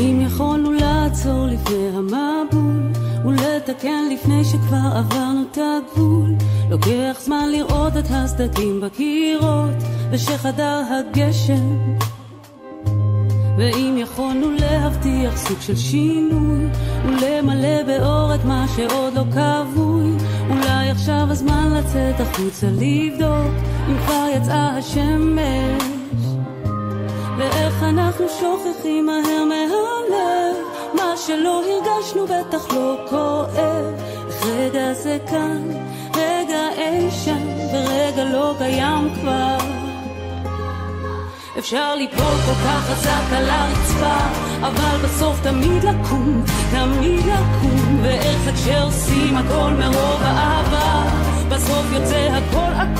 ואם יכולנו לעצור לפני המבול ולתקן לפני שכבר עברנו את הגבול? לוקח זמן לראות את הסדקים בקירות ושחדר הגשם. ואם יכולנו להבטיח סוג של שינוי ולמלא באור את מה שעוד לא כבוי אולי עכשיו הזמן לצאת החוצה לבדוק אם כבר יצאה השמש. ואיך אנחנו שוכחים מהר מהלב מה שלא הרגשנו בטח לא כואב. רגע זה כאן, רגע אי שם ורגע לא קיים כבר. אפשר ליפול כל כך חזק על הרצפה, אבל בסוף תמיד לקום, תמיד לקום, ואיך זה כשעושים הכל מרוב אהבה, בסוף יוצא הכל עקום,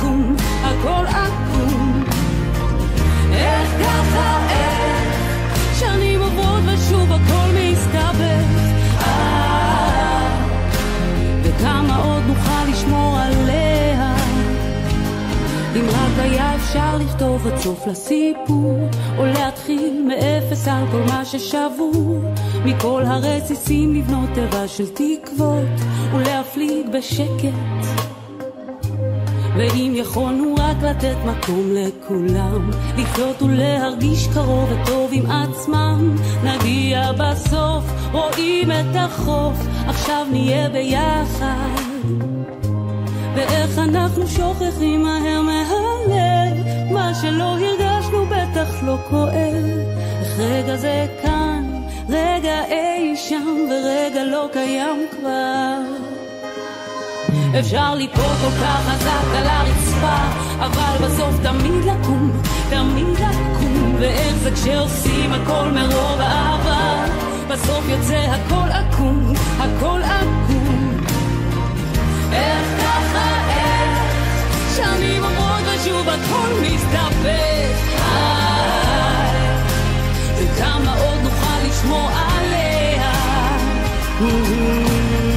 אם רק היה אפשר לכתוב עד סוף לסיפור, או להתחיל מאפס על כל מה ששבור, מכל הרסיסים לבנות תיבה של תקוות, ולהפליג בשקט. ואם יכולנו רק לתת מקום לכולם, לחיות ולהרגיש קרוב וטוב עם עצמם, נגיע בסוף, רואים את החוף, עכשיו נהיה ביחד. ואיך אנחנו שוכחים מהר מהלב. מה שלא הרגשנו בטח לא כואב. איך רגע זה כאן, רגע אי שם ורגע לא קיים כבר. אפשר ליפול כל כך חזק על הרצפה אבל בסוף תמיד לקום, תמיד לקום. ואיך זה כשעושים הכל מרוב אהבה? בסוף יוצא הכל עקום, הכל עקום. איך Ooh.